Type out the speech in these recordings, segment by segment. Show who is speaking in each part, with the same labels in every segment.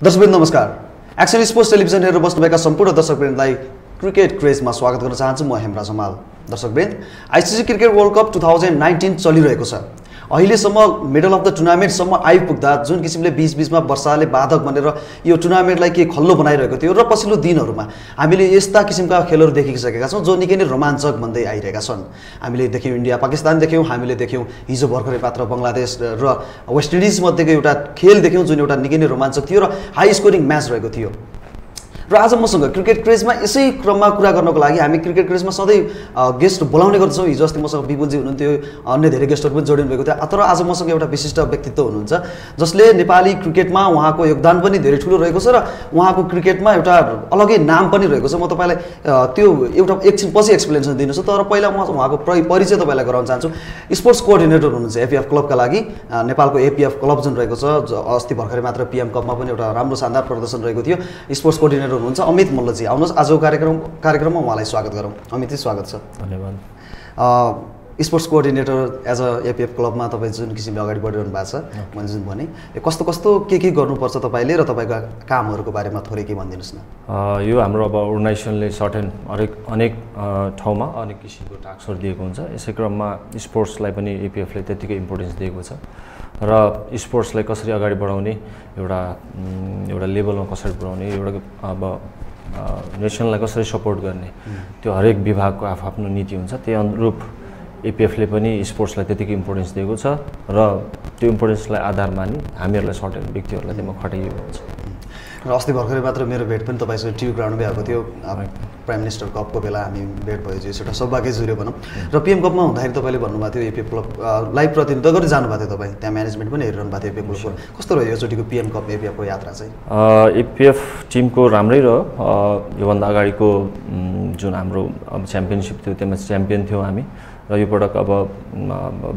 Speaker 1: दर्शकवृन्द नमस्कार। Action sports television हेरेर बस्नुभएका सम्पूर्ण दर्शकवृन्दलाई क्रिकेट क्रेजमा स्वागत गर्न चाहन्छु म Hemraj Hamal. दर्शकवृन्द ICC cricket world cup two thousand nineteen चलिरहेको छ। अहिलेसम्म मिडल अफ द टुर्नामेन्टसम्म आइपुग्दा जुन किसिमले बिच बिचमा वर्षाले बाधक बनेर यो टुर्नामेन्टलाई के खल्लो बनाइरहेको थियो र पछिल्लो दिनहरूमा हामीले यस्ता किसिमका खेलहरू देखिसकेका छौँ जो निकै नै रोमाञ्चक भन्दै आइरहेका छन्। हामीले देख्यौँ इन्डिया पाकिस्तान देख्यौँ हामीले देख्यौँ हिजो भर्खरै मात्र बङ्गलादेश र वेस्ट इन्डिज मध्येको एउटा खेल देख्यौँ जुन एउटा निकै नै रोमाञ्चक थियो र हाई स्कोरिङ म्याच रहेको थियो। र आज मसँग क्रिकेट क्रेजमा यसै क्रममा कुरा गर्नको लागि हामी क्रिकेट क्रेजमा सधैँ गेस्ट बोलाउने गर्दछौँ। हिजो अस्ति मसँग विपुलजी हुनुहुन्थ्यो अन्य धेरै गेस्टहरू पनि जोडिनु भएको थियो। तर आज मसँग एउटा विशिष्ट व्यक्तित्व हुनुहुन्छ जसले नेपाली क्रिकेटमा उहाँको योगदान पनि धेरै ठुलो रहेको छ र उहाँको क्रिकेटमा एउटा अलगै नाम पनि रहेको छ। म तपाईँलाई त्यो एउटा एकछिन पछि एक्सप्लेनेसन दिनुहोस् तर पहिला म उहाँको परिचय तपाईँलाई गराउन चाहन्छु। स्पोर्ट्स कोअर्डिनेटर हुनुहुन्छ एपिएफ क्लबका लागि। नेपालको एपिएफ क्लब जुन रहेको छ अस्ति भर्खरै मात्र पिएम कपमा पनि एउटा राम्रो शानदार प्रदर्शन रहेको थियो। स्पोर्ट्स कोअर्डिनेटर हुनुहुन्छ। अमित मल्लजी आउनुहोस्। आजको कार्यक्रम कार्यक्रममा उहाँलाई स्वागत गरौँ। अमितजी स्वागत छ।
Speaker 2: धन्यवाद।
Speaker 1: Sports coordinator as a APF क्लबमा तपाईँ जुन किसिमले अगाडि बढिरहनु भएको छ मैले जुन भने कस्तो कस्तो के के गर्नुपर्छ तपाईँले र तपाईँका कामहरूको बारेमा थोरै के भनिदिनुहोस् न।
Speaker 2: यो हाम्रो अब अर्गनाइजेसनले सर्टेन हरेक अनेक ठाउँमा अनेक किसिमको टास्कहरू दिएको हुन्छ। यसै क्रममा स्पोर्ट्सलाई पनि एपिएफले त्यत्तिकै इम्पोर्टेन्स दिएको छ। र स्पोर्ट्सलाई कसरी अगाडि बढाउने एउटा एउटा लेभलमा कसरी पुऱ्याउने एउटा अब नेसनलाई कसरी सपोर्ट गर्ने त्यो हरेक विभागको आफ आफ्नो नीति हुन्छ। त्यही अनुरूप एपिएफले पनि स्पोर्ट्सलाई त्यतिकै इम्पोर्टेन्स दिएको छ र त्यो इम्पोर्टेन्सलाई आधार मानि हामीहरूलाई सर्टेन व्यक्तिहरूलाई त्यसमा खटाइएको हुन्छ।
Speaker 1: र अस्ति भर्खरै मात्र मेरो भेट पनि तपाईँसँग टिभी ग्राउन्डमै भएको थियो। प्राइम मिनिस्टर कपको बेला हामी भेट भयो चाहिँ एउटा सौभाग्य जुर्यो भनौँ। र पिएम कपमा हुँदाखेरि तपाईँले भन्नुभएको थियो एपिएफ क्लब लाइभ प्रतिनिधित्व गरी जानुभएको थियो तपाईँ। त्यहाँ म्यानेजमेन्ट पनि हेरिरहनु भएको थियो एपिएफ क्लबको। कस्तो रह्यो योचोटिको पिएम कप एपिएफको यात्रा चाहिँ?
Speaker 2: एपिएफ टिमको राम्रै रह्यो। योभन्दा अगाडिको जुन हाम्रो अब च्याम्पियनसिप थियो त्यसमा च्याम्पियन थियौँ हामी। र यो पटक अब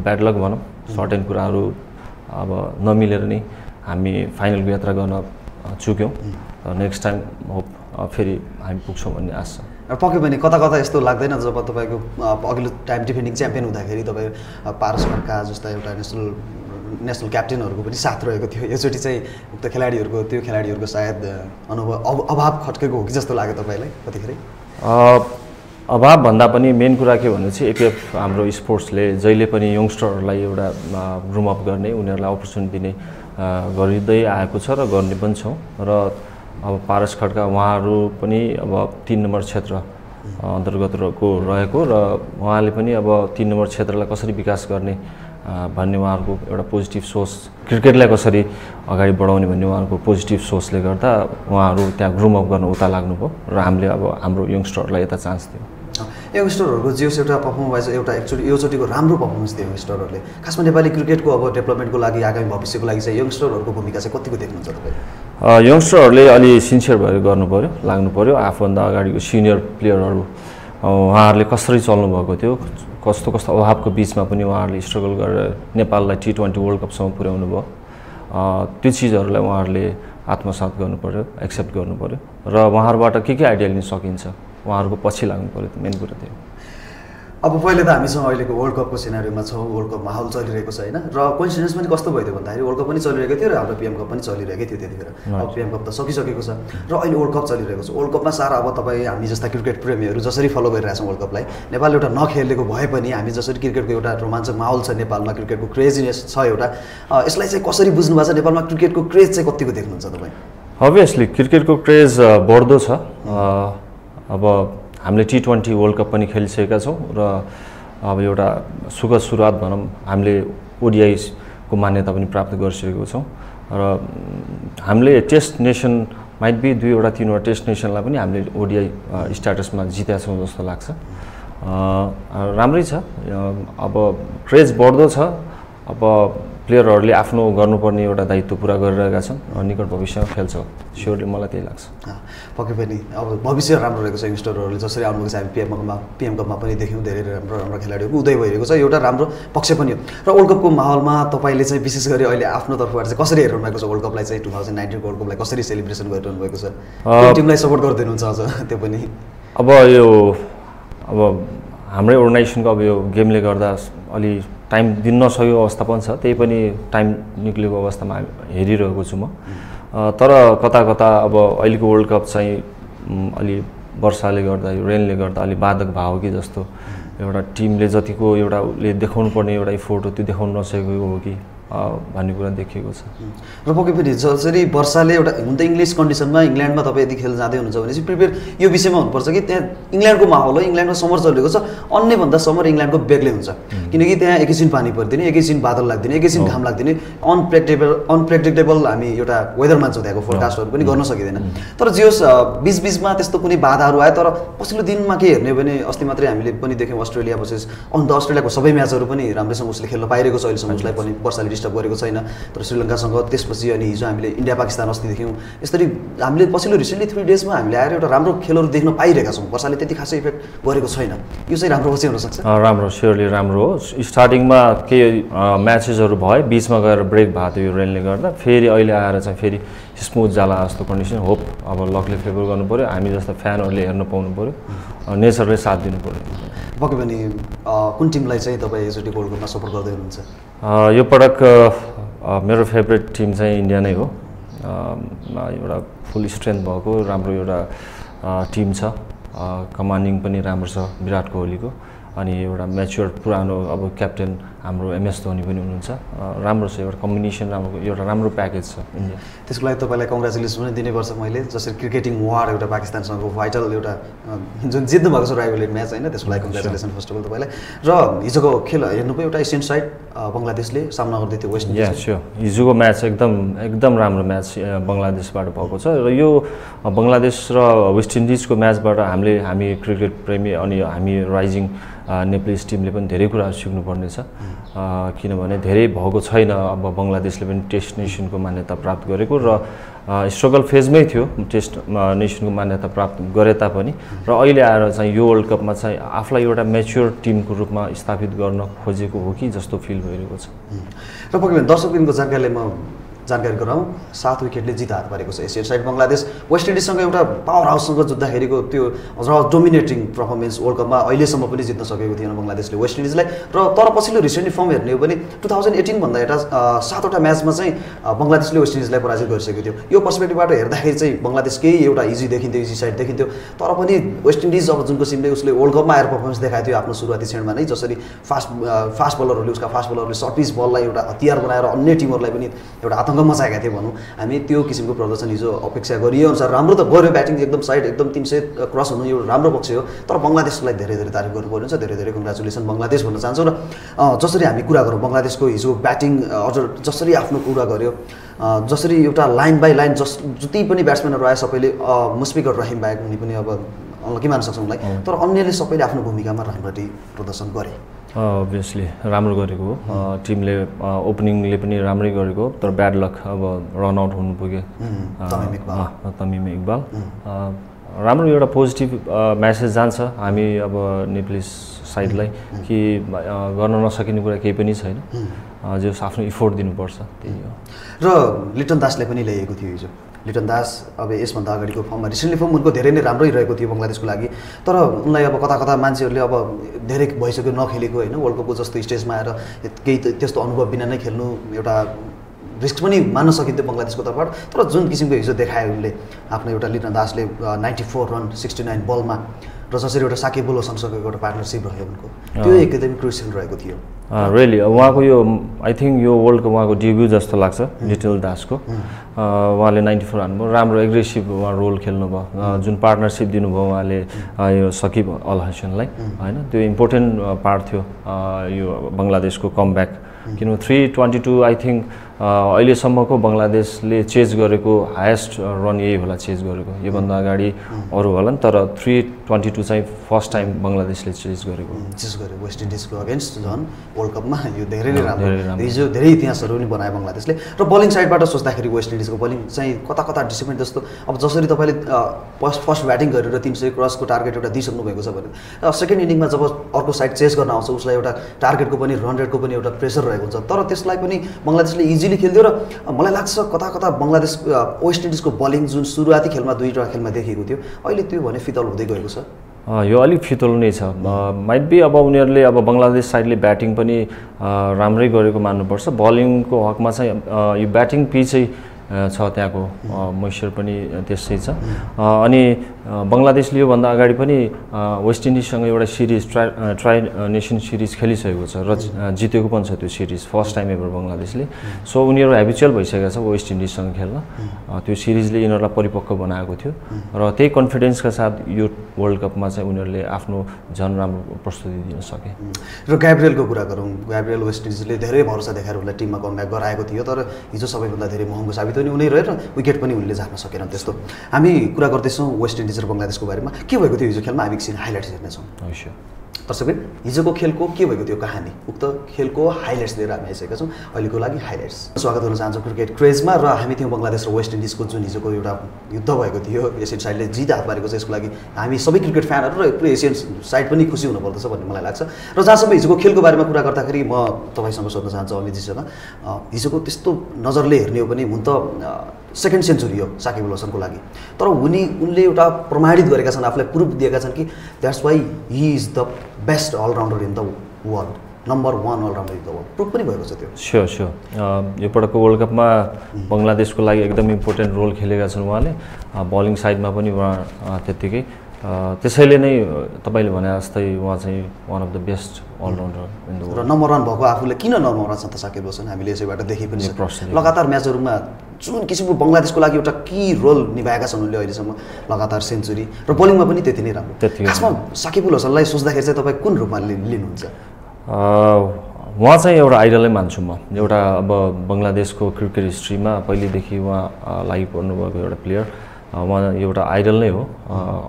Speaker 2: ब्याड लक भनौँ। सर्टेन कुराहरू अब नमिलेर नै हामी फाइनलको यात्रा गर्न चुक्यौँ नेक्स्ट टाइम होप फेरि हामी पुग्छौँ भन्ने आश छ
Speaker 1: पक्कै पनि कता कता यस्तो लाग्दैन जब तपाईँको अघिल्लो टाइम डिफेन्डिङ च्याम्पियन हुँदाखेरि तपाईँ पारस खड्का जस्ता एउटा नेसनल नेसनल क्याप्टेनहरूको पनि साथ रहेको थियो योचोटि चाहिँ उक्त खेलाडीहरूको त्यो खेलाडीहरूको सायद अनुभव अभाव खट्केको हो कि जस्तो लाग्यो तपाईँलाई कतिखेर
Speaker 2: अभाव भन्दा पनि मेन कुरा के भन्नु चाहिँ एपिएफ हाम्रो स्पोर्ट्सले जहिले पनि यङ्स्टरहरूलाई एउटा ग्रुमअप गर्ने उनीहरूलाई अपर्च्युनिटी दिने गरिँदै आएको छ र गर्ने पनि छौँ र अब पारस खड्का उहाँहरू पनि अब तिन नम्बर क्षेत्र अन्तर्गतको रहेको र उहाँले पनि अब तिन नम्बर क्षेत्रलाई कसरी विकास गर्ने भन्ने उहाँहरूको एउटा पोजिटिभ सोच क्रिकेटलाई कसरी अगाडि बढाउने भन्ने उहाँहरूको पोजिटिभ सोचले गर्दा उहाँहरू त्यहाँ ग्रुमअप गर्न उता लाग्नुभयो र हामीले अब हाम्रो यङ्स्टरहरूलाई यता चान्स दियौँ।
Speaker 1: यङ्स्टरहरूको जियोस् एउटा पर्फर्मेन्स एउटा एक्चुली योचोटिको राम्रो पर्फर्मेन्स दियो यङ्स्टरहरूले खासमा नेपाली क्रिकेटको अब डेभलपमेन्टको लागि आगामी भविष्यको लागि चाहिँ यङ्स्टरहरूको भूमिका चाहिँ कतिको देख्नुहुन्छ तपाईँले
Speaker 2: यङ्स्टरहरूले अलि सिन्सियर भएर गर्नु पऱ्यो लाग्नु पऱ्यो आफूभन्दा अगाडिको सिनियर प्लेयरहरू उहाँहरूले कसरी चल्नुभएको थियो कस्तो कस्तो अभावको बिचमा पनि उहाँहरूले स्ट्रगल गरेर नेपाललाई टी ट्वेन्टी वर्ल्ड कपसम्म पुर्याउनु भयो। त्यो चिजहरूलाई उहाँहरूले आत्मसात गर्नु पऱ्यो एक्सेप्ट गर्नु पऱ्यो र उहाँहरूबाट के के आइडिया लिन सकिन्छ? उहाँहरूको पछि लाग्नु पऱ्यो मेन कुरा त्यो।
Speaker 1: अब पहिले त हामीसँग अहिलेको वर्ल्ड कपको सिनारीमा छौँ वर्ल्ड कप माहौल चलिरहेको छ होइन? र कोइन्सिडेन्स पनि कस्तो भयो भन्दाखेरि वर्ल्ड कप पनि चलिरहेको थियो र हाम्रो पिएम कप पनि चलिरहेकै थियो त्यतिखेर। अब पिएम कप त सकिसकेको छ र अहिले वर्ल्ड कप चलिरहेको छ। वर्ल्ड कपमा सारा अब तपाईँ हामी जस्ता क्रिकेट प्रेमीहरू जसरी फलो गरिरहेछौँ वर्ल्ड कपलाई नेपाल एउटा नखेलेको भए पनि हामी जसरी क्रिकेटको एउटा रोमाञ्चक माहौल छ नेपालमा क्रिकेटको क्रेजिनेस छ एउटा यसलाई चाहिँ कसरी बुझ्नु भएको छ? नेपालमा क्रिकेटको क्रेज चाहिँ कतिको देख्नुहुन्छ तपाईँ?
Speaker 2: अभियसली क्रिकेटको क्रेज बढ्दो छ। अब हामीले टी ट्वेन्टी वर्ल्ड कप पनि खेलिसकेका छौँ र अब एउटा सुखद सुरुवात भनौँ हामीले ओडिआईको मान्यता पनि प्राप्त गरिसकेको छौँ र हामीले टेस्ट नेसन माइट बी दुईवटा तिनवटा टेस्ट नेसनलाई पनि हामीले ओडिआई स्ट्याटसमा जितेका छौँ जस्तो लाग्छ। राम्रै छ। अब क्रेज बढ्दो छ। अब प्लेयरहरूले आफ्नो गर्नुपर्ने एउटा दायित्व पुरा गरिरहेका छन् निकट भविष्यमा खेल्छ। स्योरली मलाई त्यही लाग्छ।
Speaker 1: पक्कै पनि। अब भविष्य राम्रो रहेको छ यङ्स्टरहरूले जसरी आउनुभएको छ हामी पिएमकपमा पिएम कपमा पनि देख्यौँ धेरै राम्रो राम्रो खेलाडीहरू उदय भइरहेको छ। एउटा राम्रो पक्ष पनि हो। र वर्ल्ड कपको माहौलमा तपाईँले चाहिँ विशेष गरी अहिले आफ्नो तर्फबाट चाहिँ कसरी हेर्नु भएको छ वर्ल्ड कपलाई चाहिँ टु थाउजन्ड नाइन्टिन वर्ल्ड कपलाई कसरी सेलिब्रेसन गरिरहनु भएको छ? टिमलाई सपोर्ट गरिदिनुहुन्छ अझ त्यो पनि।
Speaker 2: अब यो अब हाम्रै अर्गनाइजेसनको अब यो गेमले गर्दा अलि टाइम दिन नसकेको अवस्था पनि छ। त्यही पनि टाइम निक्लेको अवस्थामा हेरिरहेको छु म। तर कता कता अब अहिलेको वर्ल्ड कप चाहिँ अलि वर्षाले गर्दा रेनले गर्दा अलि बाधक भयो कि जस्तो। एउटा टिमले जतिको एउटा उसले देखाउनु पर्ने एउटा इफोर्ट हो त्यो देखाउनु नसकेको हो कि। भन्ने कुरा देखिएको छ।
Speaker 1: र पक्कै पनि जसरी वर्षाले एउटा हुन त इङ्ग्लिस कन्डिसनमा इङ्ल्यान्डमा तपाईँ यदि खेल जाँदै हुनुहुन्छ भने चाहिँ प्रिपेयर यो विषयमा हुनुपर्छ कि त्यहाँ इङ्ल्यान्डको माहौल हो इङ्ल्यान्डमा समर चलेको छ अन्यभन्दा समर इङ्ल्यान्डको बेग्लै हुन्छ। किनकि त्यहाँ एकैछिन पानी परिदिने एकैछिन बादल लाग्दिने एकैछिन घाम लाग्दिने अनप्रेडिक्टेबल अनप्रेडिक्टेबल हामी एउटा वेदर मान्छौँ त्यहाँको फोरकास्टहरू पनि गर्न सकिँदैन। तर जे होस् बिचबिचमा त्यस्तो कुनै बाधाहरू आयो तर पछिल्लो दिनमा के हेर्ने भने अस्ति मात्रै हामीले पनि देख्यौँ अस्ट्रेलिया वर्सेस अन्त अस्ट्रेलियाको सबै म्याचहरू पनि राम्रैसँग उसले खेल्न पाइरहेको छ अहिलेसम्म उसलाई पनि वर्षाले डिस्टर्ब गरेको छैन तर श्रीलङ्कासँग त्यसपछि अनि हिजो हामीले इन्डिया पाकिस्तान अस्ति देख्यौँ यसरी हामीले पछिल्लो रिसेन्टली थ्री डेजमा हामीले आएर एउटा राम्रो खेलहरू देख्न पाइरहेका छौँ। वर्षाले त्यति खासै इफेक्ट गरेको छैन। यो चाहिँ राम्रो चाहिँ हुनसक्छ?
Speaker 2: राम्रो स्योरली राम्रो हो। स्टार्टिङमा केही म्याचेसहरू भयो बिचमा गएर ब्रेक भएको थियो यो रेनले गर्दा। फेरि अहिले आएर चाहिँ फेरि स्मुथ जाला जस्तो कन्डिसन होप अब लकले फेभर गर्नु पऱ्यो हामी जस्तो फ्यानहरूले हेर्न पाउनु पऱ्यो नेचरले साथ दिनु पऱ्यो
Speaker 1: पक्कै पनि कुन टिमलाई चाहिँ तपाईँ यसचोटि गोल्ड कपमा सपोर्ट गर्दै हुनुहुन्छ?
Speaker 2: यो पटक मेरो फेभरेट टिम चाहिँ इन्डिया नै हो। एउटा फुल स्ट्रेन्थ भएको राम्रो एउटा टिम छ। कमान्डिङ पनि राम्रो छ विराट कोहलीको। अनि एउटा म्याच्योर पुरानो अब क्याप्टेन हाम्रो एमएस धोनी पनि हुनुहुन्छ। राम्रो छ एउटा कम्बिनेसन राम्रो एउटा राम्रो प्याकेज छ। इन्डिया
Speaker 1: त्यसको लागि तपाईँलाई कङ्ग्रेचुलेसन पनि दिनैपर्छ मैले। जसरी क्रिकेटिङ वार एउटा पाकिस्तानसँगको भाइटल एउटा जुन जित्नु भएको छ राइभल म्याच होइन त्यसको लागि कङ्ग्रेचुलेसन फर्स्ट अफ अल तपाईँलाई। र हिजोको खेल हेर्नुभयो एउटा एसियन साइड बङ्गलादेशले सामना गर्दै थियो वेस्ट इन्डिज
Speaker 2: स्योर हिजोको म्याच एकदम एकदम राम्रो म्याच बङ्गलादेशबाट भएको छ। र यो बङ्गलादेश र वेस्ट इन्डिजको म्याचबाट हामीले हामी क्रिकेट प्रेमी अनि हामी राइजिङ अ, नेपालिज टिमले पनि धेरै कुराहरू सिक्नुपर्नेछ। किनभने धेरै भएको छैन। अब बङ्गलादेशले पनि टेस्ट नेसनको मान्यता प्राप्त गरेको र स्ट्रगल फेजमै थियो। टेस्ट नेसनको मान्यता प्राप्त गरे तापनि। र अहिले आएर चाहिँ यो वर्ल्ड कपमा चाहिँ आफूलाई एउटा मेच्योर टिमको रूपमा स्थापित गर्न खोजेको हो कि जस्तो फिल भइरहेको छ।
Speaker 1: र पक्कै पनि दर्शकबिनको जानकारीलाई म जानकारी गराउँ सात विकेटले जित हात पारेको छ एसियन साइड बङ्गलादेश। वेस्ट इन्डिजसँग एउटा पावर हाउससँग जुत्दाखेरिको त्यो र डोमिनेटिङ पर्फर्मेन्स वर्ल्ड कपमा अहिलेसम्म पनि जित्न सकेको थिएन बङ्गलादेशले वेस्ट इन्डिजलाई। र तर पछिल्लो रिसेन्टली फर्म हेर्ने हो भने टु थाउजन्ड एटिनभन्दा एउटा सातवटा म्याचमा चाहिँ बङ्गलादेशले वेस्ट इन्डिजलाई पराजित गरिसकेको थियो। यो पर्सपेक्टिभबाट हेर्दाखेरि चाहिँ बङ्गलादेश केही एउटा इजी देखिन्थ्यो इजी साइड देखिन्थ्यो। तर पनि वेस्ट इन्डिज अब जुन किसिमले उसले वर्ल्ड कपमा आएर पर्फर्मेन्स देखाएको थियो आफ्नो सुरुवाती क्षणमा नै जसरी फास्ट फास्ट बलरहरूले उसका फास्ट बलरहरूले सर्ट पिच बललाई एउटा हतियार बनाएर अन्य टिमहरूलाई पनि एउटा मचाएका थिए भनौँ। हामी त्यो किसिमको प्रदर्शन हिजो अपेक्षा गरिए अनुसार राम्रो त गऱ्यो ब्याटिङ एकदम साइड एकदम तिन सय क्रस हुनु यो राम्रो पक्ष हो। तर बङ्गलादेशलाई धेरै धेरै तारिफ गर्नु पर्ने हुन्छ। धेरै धेरै कङ्ग्रेचुलेसन बङ्गलादेश भन्न चाहन्छौँ र जसरी हामी कुरा गरौँ बङ्गलादेशको हिजो ब्याटिङ अझ जसरी आफ्नो कुरा गर्यो अ, जसरी एउटा लाइन बाई लाइन जस जति पनि ब्याट्सम्यानहरू आए सबैले अ, मुस्पिक र रहिम बाहेक उनी पनि अब अनलकी मान्न सक्छौँ उनलाई। तर अन्यले सबैले आफ्नो भूमिकामा राम्ररी प्रदर्शन गरे।
Speaker 2: अभियसली राम्रो गरेको हो। टिमले ओपनिङले पनि राम्रै गरेको तर ब्याड लक अब रनआउट हुनु पुग्यो।
Speaker 1: तमिम इक्बाल।
Speaker 2: राम्रो एउटा पोजिटिभ म्यासेज जान्छ। हामी अब नेपाली साइडलाई कि गर्न नसकिने कुरा केही पनि छैन। जस आफ्नो इफोर्ट दिनुपर्छ त्यही हो।
Speaker 1: र लिटन दासले पनि ल्याएको थियो हिजो। लिटन दास अब यसभन्दा अगाडिको फर्ममा रिसेन्टली फर्म उनको धेरै नै राम्रै रहेको थियो बङ्गलादेशको लागि। तर उनलाई अब कता कता मान्छेहरूले अब धेरै भइसक्यो नखेलेको होइन वर्ल्ड कपको जस्तो स्टेजमा आएर केही त्यस्तो अनुभव बिना नै खेल्नु एउटा रिस्क पनि मान्न सकिन्थ्यो बङ्गलादेशको तर्फबाट। तर जुन किसिमको हिजो देखायो उनले आफ्नो एउटा लिटन दासले ninety four run sixty nine बलमा र जसरी एउटा साकिब बुल एउटा पार्टनरसिप रह्यो उनको। त्यो एकदमै क्रुसियल रहेको थियो।
Speaker 2: रियली उहाँको यो आई थिङ्क यो वर्ल्डको उहाँको डेब्यू जस्तो लाग्छ लिटल दासको उहाँले नाइन्टी फोर हान्नुभयो। राम्रो एग्रेसिभ उहाँ रोल खेल्नुभयो। जुन पार्टनरसिप दिनुभयो उहाँले यो सकिब अल हसनलाई होइन? त्यो इम्पोर्टेन्ट पार्ट थियो यो बङ्गलादेशको कमब्याक किनभने three twenty two I think अहिलेसम्मको बङ्गलादेशले चेज गरेको हाएस्ट रन यही होला चेज गरेको। योभन्दा अगाडि अरू होला नि तर थ्री ट्वेन्टी टू चाहिँ फर्स्ट टाइम बङ्गलादेशले चेज गरेको।
Speaker 1: विशेष गरी वेस्ट इन्डिजको अगेन्स्ट झन् वर्ल्ड कपमा। यो धेरै नै राम्रो।
Speaker 2: राम्रो।
Speaker 1: हिजो धेरै इतिहासहरू पनि बनायो बङ्गलादेशले। र बलिङ साइडबाट सोच्दाखेरि वेस्ट इन्डिजको बलिङ चाहिँ कता कता डिसिप्लिन जस्तो। अब जसरी तपाईँले फर्स्ट फर्स्ट ब्याटिङ गरेर तिन सय क्रसको टार्गेट एउटा दिइसक्नु भएको छ भने सेकेन्ड इनिङमा जब अर्को साइड चेस गर्न आउँछ उसलाई एउटा टार्गेटको पनि रन रेटको पनि एउटा प्रेसर रहेको हुन्छ। तर त्यसलाई पनि बङ्गलादेशले इजिली खेल्थ्यो र मलाई लाग्छ कता कता बङ्गलादेश वेस्ट इन्डिजको बलिङ जुन सुरुवाती खेलमा दुईवटा खेलमा देखिएको थियो अहिले त्यो भने फितल हुँदै गएको छ।
Speaker 2: यो अलिक फितलो नै छ। माइट बी अब उनीहरूले अब बङ्गलादेश साइडले ब्याटिङ पनि राम्रै गरेको मान्नुपर्छ। बलिङको हकमा चाहिँ यो ब्याटिङ पिच छ त्यहाँको मोइस्चर पनि त्यस्तै छ। अनि बङ्गलादेशले योभन्दा अगाडि पनि वेस्ट इन्डिजसँग एउटा series try try nation series खेलिसकेको छ र जितेको पनि छ त्यो सिरिज फर्स्ट टाइम एभर बङ्गलादेशले सो उनीहरू हेबिचुअल भइसकेको छ वेस्ट इन्डिजसँग खेल्न। त्यो सिरिजले यिनीहरूलाई परिपक्व बनाएको थियो। र त्यही कन्फिडेन्सका साथ यो वर्ल्ड कपमा चाहिँ उनीहरूले आफ्नो झन् राम्रो प्रस्तुति दिन सके।
Speaker 1: र ग्याब्रियलको कुरा गरौँ। ग्याब्रियल वेस्ट इन्डिजले धेरै भरोसा देखाएर उसलाई टिममा कमब्याक गराएको थियो तर हिजो सबैभन्दा धेरै महँगो साबित हुने उनी रहेर विकेट पनि उनले झार्न सकेन त्यस्तो। हामी कुरा गर्दैछौँ वेस्ट इन्डिज र बङ्गलादेशको बारेमा के भएको थियो हिजो खेलमा? हामी एकछिन हाइलाइट्स हेर्नेछौँ।
Speaker 2: अवश्य।
Speaker 1: दर्शकबिन हिजोको खेलको के भएको थियो कहानी? उक्त खेलको हाइलाइट्स लिएर हामी आइसकेका छौँ अहिलेको लागि हाइलाइट्स स्वागत गर्न चाहन्छौँ क्रिकेट क्रेजमा र हामी थियौँ बङ्गलादेश र वेस्ट इन्डिजको जुन हिजोको एउटा युद्ध भएको थियो एसियन साइडले जित हात पारेको छ। यसको लागि हामी सबै क्रिकेट फ्यानहरू र पुरै एसियन साइड पनि खुसी हुनुपर्दछ भन्ने मलाई लाग्छ। र जहाँसम्म हिजोको खेलको बारेमा कुरा गर्दाखेरि म तपाईँसँग सोध्न चाहन्छु अमितजीसँग। हिजोको त्यस्तो नजरले हेर्ने हो भने हुन त सेकेन्ड सेन्चुरी हो साकिब अल हसनको लागि। तर उनी उनले एउटा प्रमाणित गरेका छन् आफूलाई प्रुफ दिएका छन् कि that's why he is the best all-rounder in the world number one all-rounder in the world proof पनि भएको छ त्यो।
Speaker 2: स्योर स्योर यो पटकको वर्ल्ड कपमा बङ्गलादेशको लागि एकदम इम्पोर्टेन्ट रोल खेलेका छन् उहाँले। बलिङ साइडमा पनि उहाँ अ, त्यत्तिकै त्यसैले नै तपाईँले भने जस्तै उहाँ चाहिँ one of the best all-rounder in the
Speaker 1: र
Speaker 2: वर्ल्ड
Speaker 1: नम्बर वान भएको आफूले किन नम्बर वान छ त साकिब हसन हामीले यसैबाट देखि पनि लगातार म्याचहरूमा जुन किसिमको बङ्गलादेशको लागि एउटा की रोल निभाएका छन् उनले अहिलेसम्म लगातार सेन्चुरी र बोलिङमा पनि त्यति नै राम्रो। खासमा साकिबुल हसनलाई सोच्दाखेरि चाहिँ तपाईँ कुन रूपमा लिनुहुन्छ?
Speaker 2: उहाँ चाहिँ एउटा आइडलै मान्छु म। एउटा अब बङ्गलादेशको क्रिकेट हिस्ट्रीमा पहिलेदेखि उहाँ लागि पर्नुभएको एउटा प्लेयर उहाँ एउटा आइडल नै हो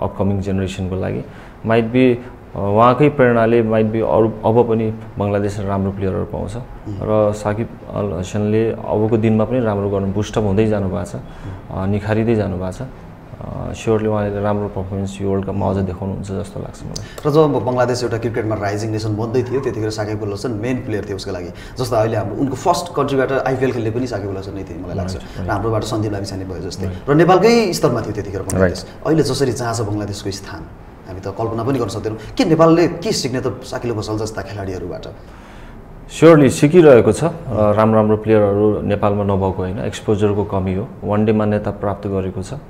Speaker 2: अपकमिङ जेनेरेसनको लागि। माइट बी उहाँकै प्रेरणाले माइट बी अरू अब पनि बङ्गलादेशले राम्रो प्लेयरहरू पाउँछ। र साकिब अल हसनले अबको दिनमा पनि राम्रो गर्नु बुस्टअप हुँदै जानुभएको छ निखारिँदै जानुभएको छ। स्योरली उहाँले राम्रो पर्फर्मेन्स यो वर्ल्ड कपमा अझ देखाउनुहुन्छ जस्तो लाग्छ मलाई।
Speaker 1: र जब बङ्गलादेश एउटा क्रिकेटमा राइजिङ नेसन बन्दै थियो त्यतिखेर साकिबुल हसन मेन प्लेयर थियो उसको लागि। जस्तो अहिले हाम्रो उनको फर्स्ट कन्ट्रिब्युटर आइपिएल खेल्ने पनि साकिबुल हसन नै थियो मलाई लाग्छ। र हाम्रोबाट सन्दीप लामिछाने भयो जस्तै। र नेपालकै स्तरमा थियो त्यतिखेर बङ्गलादेश अहिले जसरी जहाँ छ बङ्गलादेशको स्थान हामी त कल्पना पनि गर्न सक्दैनौँ। के नेपालले के सिक्ने त साकिलो बसल जस्ता खेलाडीहरूबाट?
Speaker 2: स्योरली सिकिरहेको छ। राम्रो राम्रो प्लेयरहरू नेपालमा नभएको होइन। एक्सपोजरको कमी हो। वान डे मान्यता प्राप्त गरेको छ।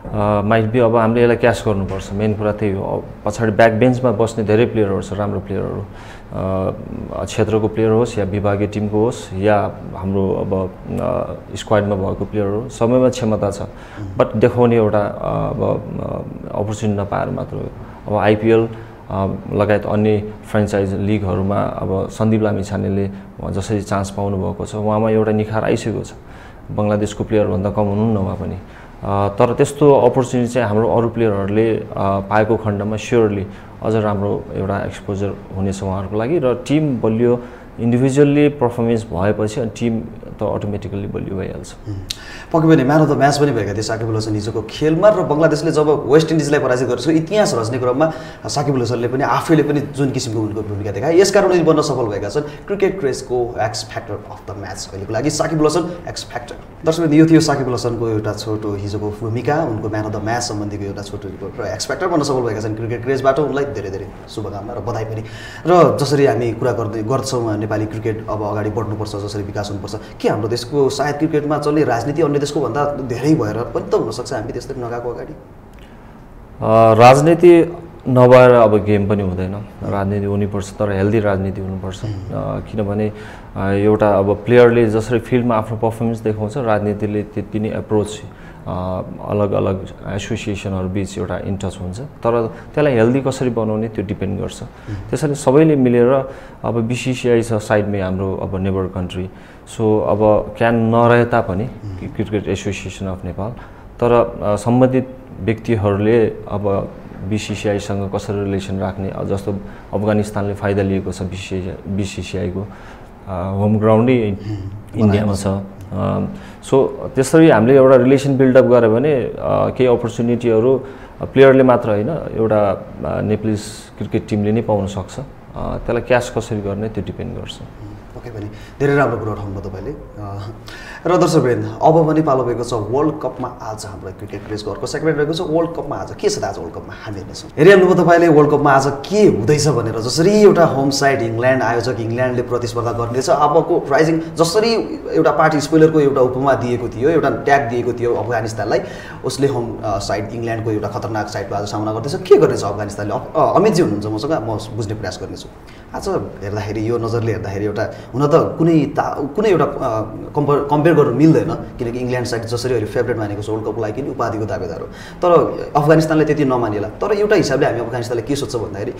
Speaker 2: माइट बी अब हामीले यसलाई क्यास गर्नुपर्छ। मेन कुरा त्यही हो। पछाडि ब्याक बेन्चमा बस्ने धेरै प्लेयरहरू छ राम्रो प्लेयरहरू क्षेत्रको प्लेयर होस् या विभागीय टिमको होस् या हाम्रो अब स्क्वाडमा भएको प्लेयरहरू सबैमा क्षमता छ। बट देखाउने एउटा अब अपर्च्युनिटी नपाएर मात्र हो। अब आइपिएल लगायत अन्य फ्रेन्चाइज लिगहरूमा अब सन्दीप लामिछानेले जसरी चान्स पाउनुभएको छ उहाँमा एउटा निखार आइसकेको छ। बङ्गलादेशको प्लेयरभन्दा कम हुनुहुन्न उहाँ पनि। तर त्यस्तो अपर्च्युनिटी चाहिँ हाम्रो अरू प्लेयरहरूले पाएको खण्डमा स्योरली अझ राम्रो एउटा एक्सपोजर हुनेछ उहाँहरूको लागि र टिम बलियो इन्डिभिजुअल्ली पर्फर्मेन्स भएपछि अनि टिम त अटोमेटिकल्ली बलियो भइहाल्छ।
Speaker 1: पक्कै पनि म्यान अफ द म्याच पनि भएका थिए साकिबुल हसन हिजोको खेलमा र बङ्गलादेशले जब वेस्ट इन्डिजलाई पराजित गरेको इतिहास रच्ने क्रममा साकिबुल हसनले पनि आफैले पनि जुन किसिमको उनको भूमिका देखाए यसकारण उनी बन्न सफल भएका छन्। Cricket क्रेजको x factor of the match अहिलेको लागि साकिबुल हसन एक्स फ्याक्टर दर्शक यो थियो साकिबुल हसनको एउटा छोटो हिजोको भूमिका उनको म्यान अफ द म्याच सम्बन्धीको एउटा छोटो रिपोर्ट र एक्स फ्याक्टर बन्न सफल भएका छन् क्रिकेट क्रेजबाट उनलाई धेरै धेरै शुभकामना र बधाई पनि। र जसरी हामी कुरा गर्दै गर्छौँ नेपाली क्रिकेट अब अगाडि बढ्नुपर्छ जसरी विकास हुनुपर्छ के हाम्रो देशको सायद क्रिकेटमा चल्ने राजनीति अन्य देशको भन्दा धेरै भएर पनि त हुनसक्छ हामी त्यसरी नगएको अगाडि।
Speaker 2: राजनीति नभएर अब गेम पनि हुँदैन। राजनीति हुनुपर्छ तर हेल्दी राजनीति हुनुपर्छ। किनभने एउटा अब प्लेयरले जसरी फिल्डमा आफ्नो पर्फर्मेन्स देखाउँछ राजनीतिले त्यति नै एप्रोच अलग अलग एसोसिएसनहरू बिच एउटा इन्टच हुन्छ। तर त्यसलाई हेल्दी कसरी बनाउने त्यो डिपेन्ड गर्छ। त्यसैले सबैले मिलेर अब बिसिसिआई छ साइडमै हाम्रो अब नेबर कन्ट्री सो अब क्यान नरहे तापनि क्रिकेट एसोसिएसन अफ नेपाल तर सम्बन्धित व्यक्तिहरूले अब बिसिसिआईसँग कसरी रिलेसन राख्ने जस्तो अफगानिस्तानले फाइदा लिएको छ बिसिसिआई बिसिसिआईको होम ग्राउन्डै इन्डियामा छ। सो त्यसरी हामीले एउटा रिलेसन बिल्डअप गऱ्यो भने केही अपर्च्युनिटीहरू प्लेयरले मात्र होइन एउटा नेप्लिस क्रिकेट टिमले नै पाउन सक्छ। त्यसलाई क्यास कसरी गर्ने त्यो डिपेन्ड गर्छ।
Speaker 1: पक्कै पनि धेरै राम्रो कुरो उठाउनु तपाईँले। र दर्शकवृन्द अब पनि पालो भएको छ वर्ल्ड कपमा आज हाम्रो क्रिकेट क्रेजको अर्को सेगमेन्ट रहेको छ। वर्ल्ड कपमा आज के छ त आज वर्ल्ड कपमा हामी हेर्नेछौँ हेरिहाल्नुभयो तपाईँले वर्ल्ड कपमा आज के हुँदैछ भनेर? जसरी एउटा होम साइड इङ्ल्यान्ड आयोजक इङ्ल्यान्डले प्रतिस्पर्धा गर्नेछ अबको प्राइजिङ जसरी एउटा पार्टी स्पोइलरको एउटा उपमा दिएको थियो एउटा ट्याग दिएको थियो अफगानिस्तानलाई उसले होम साइड इङ्ल्यान्डको एउटा खतरनाक साइडको आज सामना गर्दैछ। के गर्नेछ अफगानिस्तानले? अमितजी हुनुहुन्छ मसँग म बुझ्ने प्रयास गर्नेछु। आज हेर्दाखेरि यो नजरले हेर्दाखेरि एउटा हुन त कुनै ता कुनै एउटा कम्पेयर कम्पेयर गर्नु मिल्दैन किनकि इङ्ल्यान्ड साइड जसरी अहिले फेभरेट मानेको छ वर्ल्ड कपको लागि उपाधिको दावेदार हो। तर अफगानिस्तानलाई त्यति नमानिएला तर एउटा हिसाबले हामी अफगानिस्तानले के सोध्छ भन्दाखेरि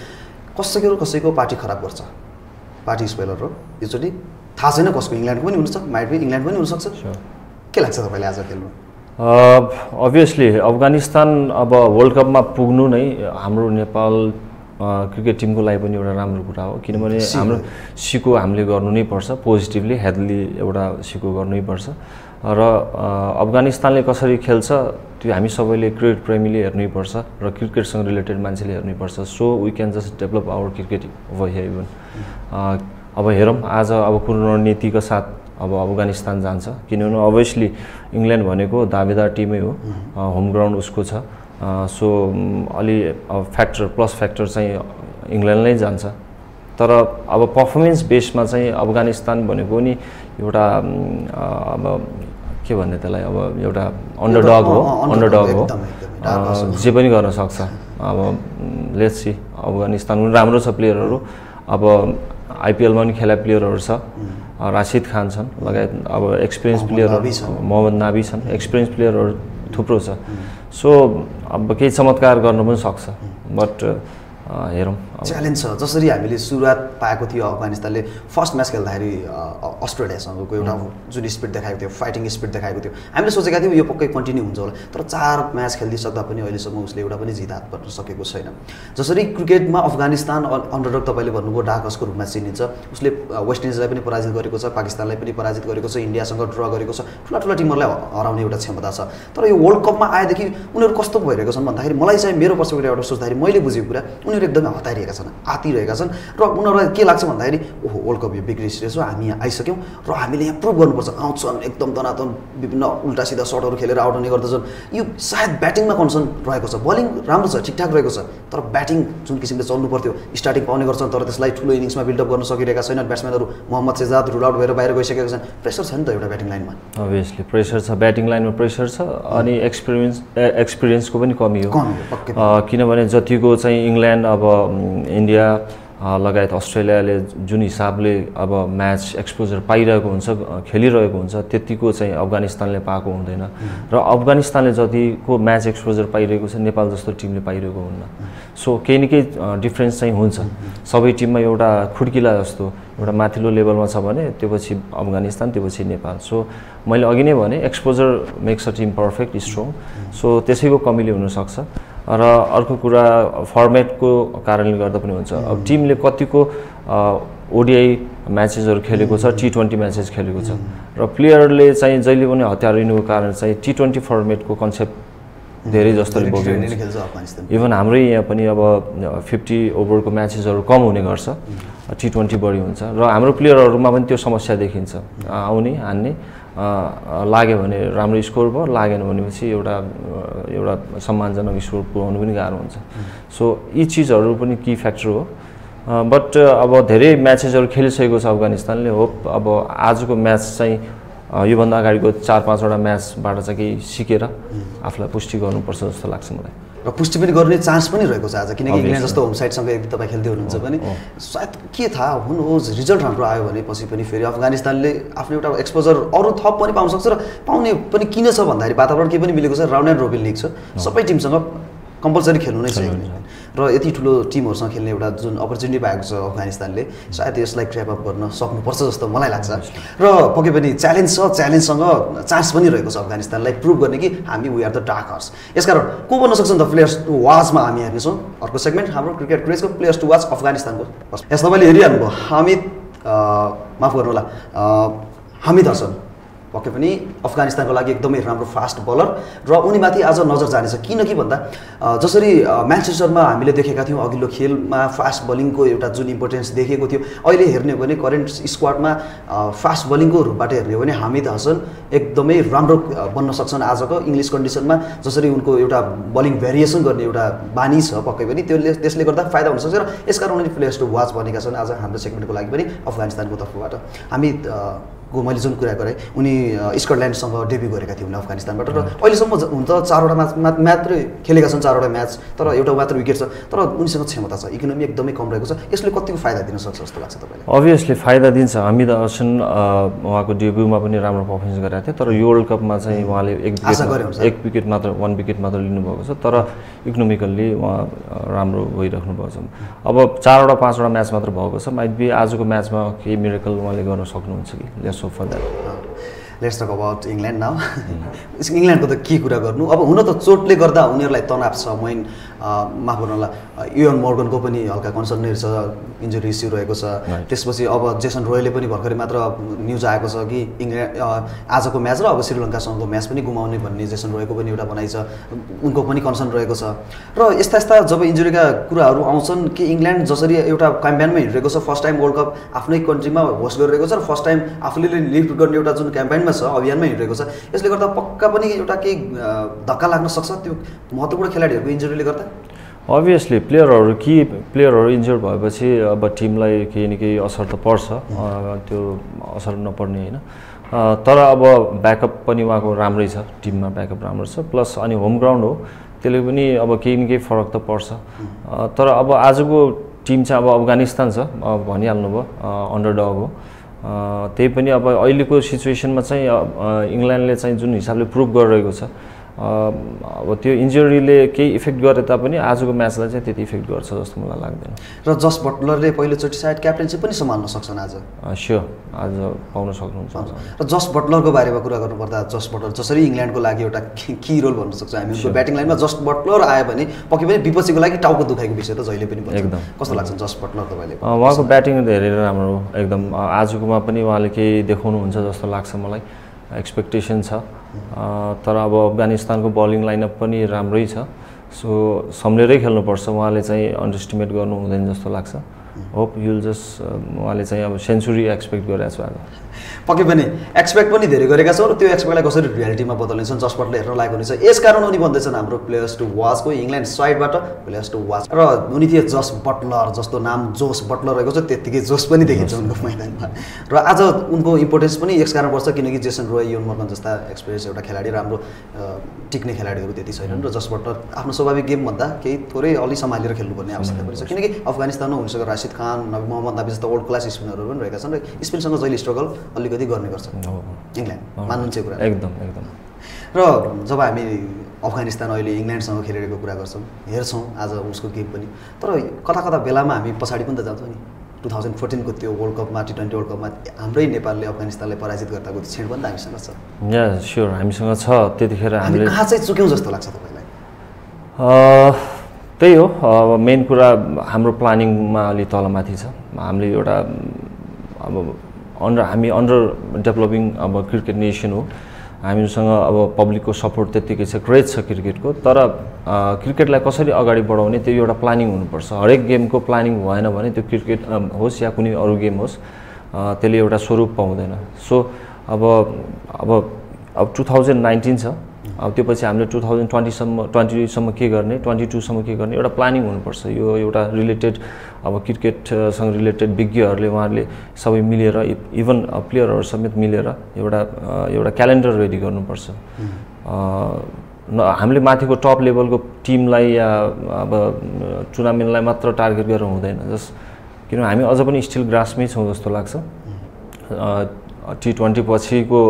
Speaker 1: कसैको कसैको पार्टी खराब गर्छ। पार्टी स्पेलर हो। योचोटि थाहा छैन कसको इङ्ल्यान्डको पनि हुनसक्छ माइट पनि इङ्ल्यान्ड पनि हुनसक्छ. के लाग्छ तपाईँले आज खेल्नु?
Speaker 2: अभियसली अफगानिस्तान अब वर्ल्ड कपमा पुग्नु नै हाम्रो नेपाल क्रिकेट टिमको लागि पनि एउटा राम्रो कुरा हो। किनभने। हाम्रो सिको हामीले गर्नु नै पर्छ पोजिटिभली हेल्थली एउटा सिको गर्नै पर्छ। र अफगानिस्तानले कसरी खेल्छ त्यो हामी सबैले क्रिकेट प्रेमीले हेर्नै पर्छ र क्रिकेटसँग रिलेटेड मान्छेले हेर्नै पर्छ। So we can just develop our cricket over here even अब हेरौँ आज अब कुन रणनीतिको साथ अब अफगानिस्तान जान्छ। किनभने अभियसली इङ्ल्यान्ड भनेको दावेदार टिमै हो। होम ग्राउन्ड उसको छ। सो अलि अब फ्याक्टर प्लस फ्याक्टर चाहिँ इङ्ल्यान्ड नै जान्छ। तर अब पर्फर्मेन्स बेसमा चाहिँ अफगानिस्तान भनेको नि एउटा अब के भन्ने त्यसलाई अब एउटा अन्डरडग हो अन्डरडग हो। जे पनि गर्न सक्छ। अब लेट्स सी अफगानिस्तान पनि राम्रो छ प्लेयरहरू। अब आइपिएलमा पनि खेला प्लेयरहरू छ। राशिद खान छन् लगायत अब एक्सपिरियन्स प्लेयरहरू। मोहम्मद नाबी छन्। एक्सपिरियन्स प्लेयरहरू थुप्रो छ। सो अब केही चमत्कार गर्न पनि सक्छ बट हेरौँ।
Speaker 1: च्यालेन्ज छ। जसरी हामीले सुरुवात पाएको थियो अफगानिस्तानले फर्स्ट म्याच खेल्दाखेरि अस्ट्रेलियासँगको एउटा जुन स्पिड देखाएको थियो फाइटिङ स्पिड देखाएको थियो हामीले सोचेका थियौँ यो पक्कै कन्टिन्यू हुन्छ होला। तर चार म्याच खेलिदिइसक्दा पनि अहिलेसम्म उसले एउटा पनि जित हात पार्न सकेको छैन। जसरी क्रिकेटमा अफगानिस्तान अन्डरडक तपाईँले भन्नुभयो डाकसको रूपमा चिनिन्छ। उसले वेस्ट इन्डिजलाई पनि पराजित गरेको छ पाकिस्तानलाई पनि पराजित गरेको छ इन्डियासँग ड्र गरेको छ। ठुला ठुला टिमहरूलाई हराउने एउटा क्षमता छ। तर यो वर्ल्ड कपमा आएदेखि उनीहरू कस्तो भइरहेको छन् भन्दाखेरि मलाई चाहिँ मेरो पर्सपेक्टिभबाट सोच्दाखेरि मैले बुझेको कुरा उनीहरू एकदमै हतारिरहेका छन् आतिरहेका छन्। र उनीहरूलाई के लाग्छ भन्दाखेरि ओहो वर्ल्ड कप यो बिग रेस हो हामी यहाँ आइसक्यौँ। र हामीले यहाँ प्रुभ गर्नुपर्छ। आउँछन् एकदम तनातन विभिन्न उल्टा सिधा सर्टहरू खेलेर आउट हुने गर्दछन्। यो सायद ब्याटिङमा कन्सर्न रहेको छ। बलिङ राम्रो छ ठिकठाक रहेको छ। तर ब्याटिङ जुन किसिमले चल्नु पर्थ्यो स्टार्टिङ पाउने गर्छन् तर त्यसलाई ठुलो इनिङ्समा बिल्डअप गर्न सकिरहेका छैनन्। ब्याट्सम्यानहरू मोहम्मद सेजाद रुल आउट भएर बाहिर गइसकेका छन्। प्रेसर छ नि त एउटा ब्याटिङ लाइनमा
Speaker 2: अभियसली प्रेसर छ। ब्याटिङ लाइनमा प्रेसर छ। अनि एक्सपिरियन्स एक्सपिरियन्सको पनि कमी हो। किनभने जतिको चाहिँ इङ्ल्यान्ड अब इन्डिया लगायत अस्ट्रेलियाले जुन हिसाबले अब म्याच एक्सपोजर पाइरहेको हुन्छ खेलिरहेको हुन्छ त्यतिको चाहिँ अफगानिस्तानले पाएको हुँदैन। र अफगानिस्तानले जतिको म्याच एक्सपोजर पाइरहेको छ नेपाल जस्तो टिमले पाइरहेको हुन्न। सो केही न केही डिफ्रेन्स चाहिँ हुन्छ। सबै टिममा एउटा खुड्किला जस्तो एउटा माथिल्लो लेभलमा छ भने त्यो पछि अफगानिस्तान त्यो पछि नेपाल। सो मैले अघि नै भने exposure makes a team perfect strong. So त्यसैको कमीले हुनसक्छ। र अर्को कुरा फर्मेटको कारणले गर्दा पनि हुन्छ। अब टिमले कतिको ओडिआई म्याचेसहरू खेलेको छ टी ट्वेन्टी म्याचेस खेलेको छ। र प्लेयरले चाहिँ जहिले पनि हतियारिनुको कारण चाहिँ टी ट्वेन्टी फर्मेटको कन्सेप्ट धेरै जस्तोले बोकेको
Speaker 1: टी20
Speaker 2: हुन्छ
Speaker 1: खेल्छ अफगानिस्तान
Speaker 2: इभन हाम्रै यहाँ पनि अब फिफ्टी ओभरको म्याचेसहरू कम हुने गर्छ। टी ट्वेन्टी बढी हुन्छ। र हाम्रो प्लेयरहरूमा पनि त्यो समस्या देखिन्छ। अ, आउने हान्ने। लाग्यो भने राम्रो स्कोर भयो लागेन भनेपछि एउटा एउटा सम्मानजनक स्कोर पुऱ्याउनु पनि गाह्रो हुन्छ। सो यी चिजहरू पनि की फ्याक्टर हो। बट अब धेरै म्याचेसहरू खेलिसकेको छ अफगानिस्तानले। होप अब आजको म्याच चाहिँ योभन्दा अगाडिको चार पाँचवटा म्याचबाट चाहिँ केही सिकेर आफूलाई पुष्टि गर्नुपर्छ जस्तो लाग्छ मलाई।
Speaker 1: र पुष्टि पनि गर्ने चान्स पनि रहेको छ आज किनकि. इङ्ल्यान्ड जस्तो होम साइडसँग यदि तपाईँ खेल्दै हुनुहुन्छ भने सायद के थाहा हुनुहोस् रिजल्ट राम्रो आयो भने पछि पनि फेरि अफगानिस्तानले आफ्नो एउटा एक्सपोजर अरू थप पनि पाउन सक्छ र पाउने पनि किन छ भन्दाखेरि वातावरण के पनि मिलेको छ राउन्ड एन्ड रोबिन लिग छ सबै टिमसँग कम्पलसरी खेल्नु नै छ। र यति ठुलो टिमहरूसँग खेल्ने एउटा जुन अपर्च्युनिटी पाएको छ अफगानिस्तानले सायद यसलाई क्र्याप अप गर्न सक्नुपर्छ जस्तो मलाई लाग्छ। र पक्कै पनि च्यालेन्ज छ च्यालेन्जसँग चान्स पनि रहेको छ अफगानिस्तानलाई प्रुभ गर्ने कि हामी we are the dark horse यसकारण को बन्न सक्छ नि त प्लेयर्स टु वाचमा हामी हेर्नेछौँ अर्को सेगमेन्ट हाम्रो क्रिकेट क्रेजको प्लेयर्स टु वाच अफगानिस्तानको। यस तपाईँले हेरिहाल्नुभयो हामिद अ, माफ गर्नु होला अ, हामिद हसन पक्कै पनि अफगानिस्तानको लागि एकदमै राम्रो फास्ट बलर र उनीमाथि आज नजर जानेछ। किनकि भन्दा जसरी म्यान्चेस्टरमा हामीले देखेका थियौँ अघिल्लो खेलमा फास्ट बलिङको एउटा जुन इम्पोर्टेन्स देखेको थियो अहिले हेर्ने हो भने करेन्ट स्क्वाडमा फास्ट बलिङको रूपबाट हेर्ने हो भने हामिद हसन एकदमै राम्रो बन्न सक्छन् आजको इङ्ग्लिस कन्डिसनमा जसरी उनको एउटा बलिङ भेरिएसन गर्ने एउटा बानी छ पक्कै पनि त्यसले त्यसले गर्दा फाइदा हुनसक्छ र यसकारण उनी प्लेयर्स टु वाच भनेका छन् आज हाम्रो सेगमेन्टको लागि पनि अफगानिस्तानको तर्फबाट। हामी को मैले जुन कुरा गरेँ उनी स्कटल्यान्डसँग डेब्यू गरेका थिए उनी अफगानिस्तानबाट। र अहिलेसम्म हुन त चारवटा म्याच मात्रै खेलेका छन् चारवटा म्याच तर एउटा मात्र विकेट छ। तर उनीसँग क्षमता छ इकोनोमी एकदमै कम रहेको छ। यसले कतिको फाइदा दिन सक्छ जस्तो लाग्छ तपाईँलाई?
Speaker 2: अभियसली फाइदा दिन्छ। हामिद हसन अ, उहाँको डेब्युमा पनि राम्रो पर्फर्मेन्स गरेको थियो तर यो वर्ल्ड कपमा चाहिँ उहाँले एक। एक विकेट मात्र वान विकेट मात्र लिनुभएको छ तर इकोनोमिकल्ली उहाँ राम्रो भइराख्नु भएको छ। अब चारवटा पाँचवटा म्याच मात्र भएको छ। माइट बी आजको म्याचमा केही मिरेकल उहाँले गर्न सक्नुहुन्छ कि? Hope for that
Speaker 1: let's talk about England now इङ्ल्यान्डको त के कुरा गर्नु? अब हुन त चोटले गर्दा उनीहरूलाई तनाव छ मैन। माफ गर्नुलाई युएन मोर्गनको पनि हल्का कन्सर्न नै छ इन्जुरी इस्यु रहेको छ. त्यसपछि अब जेसन रोयले पनि भर्खरै मात्र न्युज आएको छ कि इङ्ल्यान्ड आजको म्याच र अब श्रीलङ्कासँगको म्याच पनि गुमाउने भन्ने जेसन रोयको पनि एउटा भनाइ छ। उनको पनि कन्सर्न रहेको छ। र यस्ता यस्ता जब इन्जुरीका कुराहरू आउँछन् कि इङ्ल्यान्ड जसरी एउटा क्याम्पेनमा हिँडिरहेको छ फर्स्ट टाइम वर्ल्ड कप आफ्नै कन्ट्रीमा होस्ट गरिरहेको छ र फर्स्ट टाइम आफूले लिफ्ट गर्ने एउटा जुन क्याम्पेनमा छ अभियानमा हिँडिरहेको छ यसले गर्दा पक्का पनि एउटा केही धक्का लाग्न सक्छ त्यो महत्त्वपूर्ण खेलाडीहरूको इन्जुरीले गर्दा?
Speaker 2: अभियसली प्लेयरहरू कि प्लेयरहरू इन्जर्ड भएपछि अब टिमलाई केही न केही असर त पर्छ त्यो असर नपर्ने होइन। तर अब ब्याकअप पनि उहाँको राम्रै छ टिममा ब्याकअप राम्रो छ प्लस अनि होम ग्राउन्ड हो त्यसले पनि अब केही न केही फरक त पर्छ। तर अब आजको टिम चाहिँ अब अफगानिस्तान छ अब भनिहाल्नु भयो अन्डर डग हो त्यही पनि अब अहिलेको सिचुएसनमा चाहिँ इङ्ल्यान्डले चाहिँ जुन हिसाबले प्रुभ गरिरहेको छ अब त्यो इन्जुरीले केही इफेक्ट गरे तापनि आजको म्याचलाई चाहिँ त्यति इफेक्ट गर्छ जस्तो मलाई लाग्दैन।
Speaker 1: र जस बटलरले पहिलोचोटि सायद क्याप्टेन्सी पनि सम्हाल्न सक्छन् आज।
Speaker 2: स्योर आज पाउन सक्नुहुन्छ।
Speaker 1: र जस बटलरको बारेमा कुरा गर्नुपर्दा जस बटलर जसरी इङ्ल्यान्डको लागि एउटा कि रोल भन्न सक्छ? हामी ब्याटिङ लाइनमा जस बटलर आयो भने पक्कै पनि विपक्षीको लागि टाउको दुखाइको विषय त जहिले पनि
Speaker 2: एकदम।
Speaker 1: कस्तो लाग्छ जस बटलर तपाईँले
Speaker 2: उहाँको ब्याटिङ धेरै राम्रो एकदम आजकोमा पनि उहाँले केही देखाउनुहुन्छ जस्तो लाग्छ मलाई। एक्सपेक्टेसन छ। तर अब अफगानिस्तानको बलिङ लाइनअप पनि राम्रै छ। सो सम्झेरै खेल्नुपर्छ। उहाँले चाहिँ अन्डर एस्टिमेट गर्नु हुँदैन जस्तो लाग्छ। होप युल जस्ट उहाँले चाहिँ अब सेन्चुरी एक्सपेक्ट गरेको छु
Speaker 1: पक्कै पनि एक्सपेक्ट पनि धेरै गरेका छौँ र त्यो एक्सपेक्टलाई कसरी रियालिटीमा बदलिन्छन् जसबाट हेर्न लागेको हुनेछ? यसकारण उनी भन्दैछन् हाम्रो प्लेयर्स टु वाचको इङ्ल्यान्ड साइडबाट प्लेयर्स टु वाच र उनी थिए जस बटलर जस्तो नाम जोस बटलर रहेको छ त्यत्तिकै जोस पनि देखिन्छ उनको मैदानमा। र आज उनको इम्पोर्टेन्स पनि यस कारण पर्छ किनकि जेसन रोय योन मर्गन जस्ता एक्सपिरियन्स एउटा खेलाडी राम्रो टिक्ने खेलाडीहरू त्यति छैनन् र जस बटलर आफ्नो स्वाभाविक गेमभन्दा केही थोरै अलि सम्हालेर खेल्नुपर्ने आवश्यकता पनि छ। किनकि अफगानिस्तानमा हुनसक्छ राशिद खान नबी मोहम्मद नबी जस्ता वर्ल्ड क्लास स्पिनरहरू पनि रहेका छन् र स्पिनसँग जहिले स्ट्रगल अलिकति गर्ने गर्छ इङ्ल्यान्ड। मान्नुहुन्छ कुरा।
Speaker 2: एकदम एकदम।
Speaker 1: र जब हामी अफगानिस्तान अहिले इङ्ल्यान्डसँग खेलिरहेको कुरा गर्छौँ हेर्छौँ आज उसको गेम पनि तर कता कता बेलामा हामी पछाडि पनि त जान्छौँ नि। टु थाउजन्ड फोर्टिनको त्यो वर्ल्ड कपमा टी ट्वेन्टी वर्ल्ड कपमा हाम्रै नेपालले अफगानिस्तानलाई पराजित गर्दाको क्षण पनि त हामीसँग छ।
Speaker 2: या स्योर हामीसँग छ त्यतिखेर
Speaker 1: हामी
Speaker 2: हामीले
Speaker 1: कहाँ चाहिँ चुक्यौँ जस्तो लाग्छ तपाईँलाई?
Speaker 2: त्यही हो अब मेन कुरा हाम्रो प्लानिङमा अलि तलमाथि छ। हामीले एउटा अब अन्डर हामी अन्डर डेभलपिङ अब क्रिकेट नेसन हो. हामीसँग अब पब्लिकको सपोर्ट त्यत्तिकै छ क्रेज छ क्रिकेटको तर क्रिकेटलाई कसरी अगाडि बढाउने त्यो एउटा प्लानिङ हुनुपर्छ. हरेक गेमको प्लानिङ भएन भने त्यो क्रिकेट होस् या कुनै अरू गेम होस् त्यसले एउटा स्वरूप पाउँदैन. सो अब अब अब टु थाउजन्ड नाइन्टिन छ अब त्यो पछि हामीले टु थाउजन्ड ट्वेन्टीसम्म ट्वेन्टीसम्म के गर्ने ट्वेन्टी टूसम्म के गर्ने एउटा प्लानिङ हुनुपर्छ। यो एउटा रिलेटेड अब क्रिकेटसँग रिलेटेड विज्ञहरूले उहाँहरूले सबै मिलेर इभन प्लेयरहरू समेत मिलेर एउटा एउटा क्यालेन्डर रेडी गर्नुपर्छ। न हामीले माथिको टप लेभलको टिमलाई या अब टुर्नामेन्टलाई मात्र टार्गेट गरेर हुँदैन। जस किनभने हामी अझ पनि स्टिल ग्रासमै छौँ जस्तो लाग्छ। टी ट्वेन्टी पछिको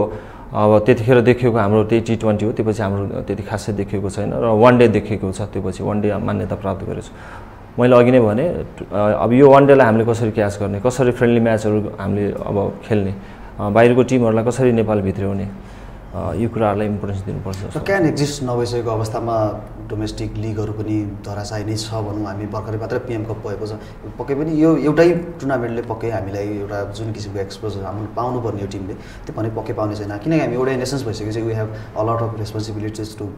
Speaker 2: अब त्यतिखेर देखिएको हाम्रो त्यही टी ट्वेन्टी हो त्यो पछि हाम्रो त्यति खासै देखिएको छैन र वान डे देखिएको छ त्यो पछि वान डे मान्यता प्राप्त गरेको छु मैले अघि नै भने अब यो वान डेलाई हामीले कसरी क्याच गर्ने कसरी फ्रेन्डली म्याचहरू हामीले अब खेल्ने बाहिरको टिमहरूलाई कसरी नेपाल भित्र्याउने अ, यो कुराहरूलाई इम्पोर्टेन्स दिनुपर्छ
Speaker 1: क्यान एक्जिस्ट नभइसकेको अवस्थामा डोमेस्टिक लिगहरू पनि धराशायी नै छ भनौँ हामी भर्खरै मात्रै पिएम कप भएको छ। पक्कै पनि यो एउटै टुर्नामेन्टले पक्कै हामीलाई एउटा जुन किसिमको एक्सपोजर हामीले पाउनुपर्ने यो टिमले त्यो पनि पक्कै पाउने छैन। किनकि हामी एउटै नेसन्स भइसकेपछि we have a lot of responsibilities to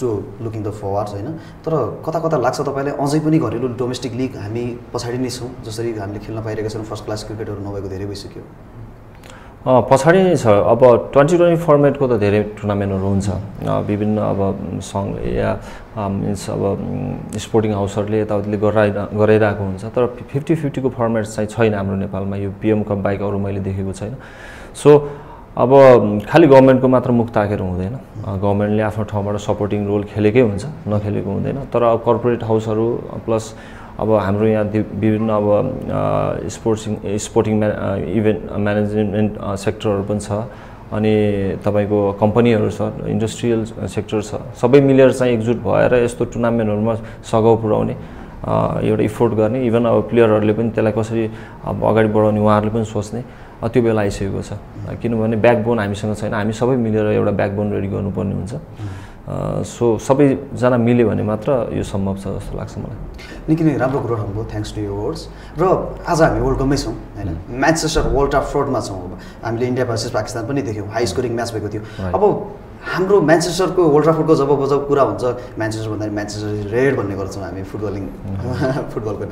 Speaker 1: to looking the forwards होइन? तर कता कता लाग्छ तपाईँलाई? अझै पनि घरेलु डोमेस्टिक लिग हामी पछाडि नै छौँ जसरी हामीले खेल्न पाइरहेका छौँ। फर्स्ट क्लास क्रिकेटहरू नभएको धेरै भइसक्यो।
Speaker 2: पछाडि नै छ। अब ट्वेन्टी ट्वेन्टी फर्मेटको त धेरै टुर्नामेन्टहरू हुन्छ। विभिन्न अब सङ्घ या मिन्स अब स्पोर्टिङ हाउसहरूले यताउतिले गराइ गराइरहेको हुन्छ। तर फिफ्टी फिफ्टीको फर्मेट चाहिँ छैन हाम्रो नेपालमा। यो पिएम कप बाहेक अरू मैले देखेको छैन। सो अब खालि गभर्मेन्टको मात्र मुख ताकेर हुँदैन। गभर्मेन्टले आफ्नो ठाउँबाट सपोर्टिङ रोल खेलेकै हुन्छ नखेलेको हुँदैन। तर अब कर्पोरेट हाउसहरू प्लस अब हाम्रो यहाँ विभिन्न अब स्पोर्ट्सिङ स्पोर्टिङ इभेन्ट म्यानेजमेन्ट सेक्टरहरू पनि छ। अनि तपाईँको कम्पनीहरू छ इन्डस्ट्रियल सेक्टर छ। सबै मिलेर चाहिँ एकजुट भएर यस्तो टुर्नामेन्टहरूमा सघाउ पुर्याउने अ, एउटा इफोर्ट गर्ने। इभन अब प्लेयरहरूले पनि त्यसलाई कसरी अब अगाडि बढाउने उहाँहरूले पनि सोच्ने त्यो बेला आइसकेको छ। किनभने ब्याकबोन हामीसँग छैन। हामी सबै मिलेर एउटा ब्याकबोन रेडी गर्नुपर्ने हुन्छ। सो सबैजना मिल्यो भने मात्र यो सम्भव छ जस्तो लाग्छ मलाई।
Speaker 1: निकै नै राम्रो कुरो भन्नुभयो थ्याङ्क्स टु यु वर्ड्स र आज हामी वर्ल्ड कपमै छौँ होइन? म्याचेस्टर वर्ल्ड अफ फ्रोडमा छौँ अब। हामीले इन्डिया भर्सेस पाकिस्तान पनि देख्यौँ। हाई स्कोरिङ म्याच भएको थियो. अब हाम्रो म्यान्चेस्टरको वर्ल्ड ट्राफोर्डको जब जब कुरा हुन्छ म्यान्चेस्टर भन्दाखेरि म्यान्चेस्टर रेड भन्ने गर्छौँ हामी फुटबलिङ फुटबलको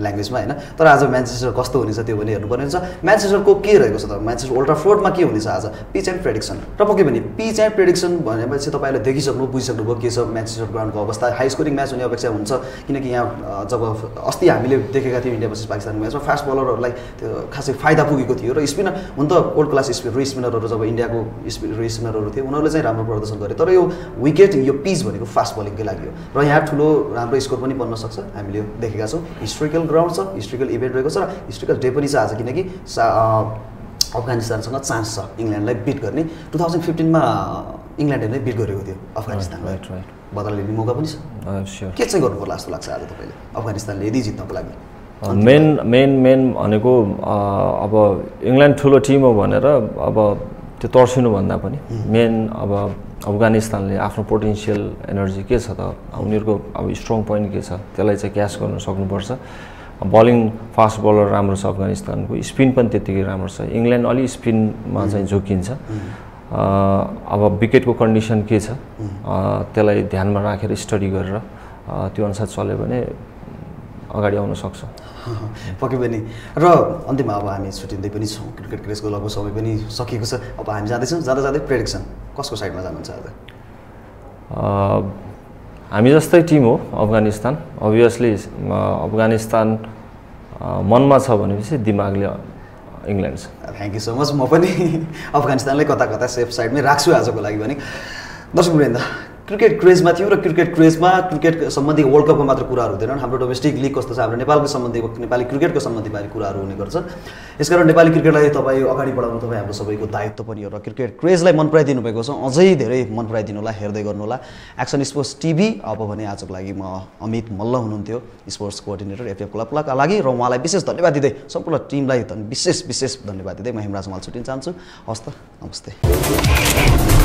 Speaker 1: ल्याङ्ग्वेजमा होइन। तर आज म्यान्चेस्टर कस्तो हुनेछ त्यो पनि हेर्नुपर्ने हुन्छ। म्यान्चेस्टरको के रहेको छ त? म्यान्चेस्टर वर्ल्ड ट्राफोर्डमा के हुनेछ आज? Pitch and prediction. र पक्कै पनि पिच एन्ड प्रेडिक्सन भनेपछि तपाईँले देखिसक्नु बुझिसक्नुभयो के छ म्यान्चेस्टर ग्राउन्डको अवस्था। हाई स्कोरिङ म्याच हुने अपेक्षा हुन्छ किनकि यहाँ जब अस्ति हामीले देखेका थियौँ इन्डिया भर्सेस पाकिस्तानको म्याचमा फास्ट बलरहरूलाई त्यो खासै फाइदा पुगेको थियो। र स्पिनर हुन त वर्ल्ड क्लास स्पिन रो स्पिनरहरू जब इन्डियाको स्पि रो स्पिनरहरू थिए उनीहरूले चाहिँ राम्रो प्रदर्शन गरे। तर यो विकेट यो पिच भनेको फास्ट बलिङकै लागि हो? र यहाँ ठुलो राम्रो स्कोर पनि बन्न सक्छ। हामीले देखेका छौँ। हिस्ट्रिकल ग्राउन्ड छ हिस्ट्रिकल इभेन्ट रहेको छ र हिस्ट्रिकल डे पनि छ आज किनकि सा अफगानिस्तानसँग चान्स छ इङ्ल्यान्डलाई बिट गर्ने। टु थाउजन्ड फिफ्टिनमा इङ्ल्यान्डले नै बिट गरेको थियो अफगानिस्तानलाई। बदला लिने मौका पनि छ। के चाहिँ गर्नु पर्ला जस्तो लाग्छ आज तपाईँले? अफगानिस्तानले यदि जित्नको लागि।
Speaker 2: मेन मेन मेन भनेको अब इङ्ल्यान्ड ठुलो टिम हो भनेर अब त्यो तर्सिनुभन्दा पनि मेन अब अफगानिस्तानले आफ्नो पोटेन्सियल एनर्जी के छ त? उनीहरूको अब स्ट्रङ पोइन्ट के छ? त्यसलाई चाहिँ क्यास गर्न सक्नुपर्छ। बलिङ फास्ट बलर राम्रो छ अफगानिस्तानको स्पिन पनि त्यत्तिकै राम्रो छ। इङ्ल्यान्ड अलि स्पिनमा चाहिँ झुकिन्छ अ, अब विकेटको कन्डिसन के छ? त्यसलाई ध्यानमा राखेर स्टडी गरेर त्यो अनुसार चल्यो भने अगाडि आउन सक्छ।
Speaker 1: पक्कै पनि। र अन्तिममा अब हामी छुट्टिँदै पनि छौँ। क्रिकेट क्रेजको लगभग समय पनि सकिएको छ। अब हामी जाँदैछौँ। जाँदा जाँदै प्रेडिक्सन कसको साइडमा जानुहुन्छ आज?
Speaker 2: हामी जस्तै टिम हो अफगानिस्तान। अभियसली अफगानिस्तान मनमा छ भनेपछि दिमागले इङ्ल्यान्ड छ।
Speaker 1: थ्याङ्क यू सो मच म पनि अफगानिस्तानलाई कता कता सेफ साइडमै राख्छु आजको लागि भने दर्शक वृन्द क्रिकेट क्रेजमा थियो र क्रिकेट क्रेजमा क्रिकेट सम्बन्धी वर्ल्ड कपको मात्र कुराहरू हुँदैनन्। हाम्रो डोमेस्टिक लिग कस्तो छ हाम्रो नेपालको सम्बन्धी नेपाली क्रिकेटको सम्बन्धी बारे कुराहरू हुने गर्छ। यसकारण नेपाली क्रिकेटलाई तपाईँ अगाडि बढाउनु तपाईँ हाम्रो सबैको दायित्व पनि हो र क्रिकेट क्रेजलाई मन पराइदिनु भएको छ। अझै धेरै मन पराइदिनु होला हेर्दै गर्नु होला एक्सन स्पोर्ट्स टिभी अब भने आजको लागि म अमित मल्ल हुनुहुन्थ्यो स्पोर्ट्स कोअर्डिनेटर एफएफ क्लबका लागि र उहाँलाई विशेष धन्यवाद दिँदै सम्पूर्ण टिमलाई विशेष विशेष धन्यवाद दिँदै म हेमराज माल छुट्टिन चाहन्छु। हस्त नमस्ते।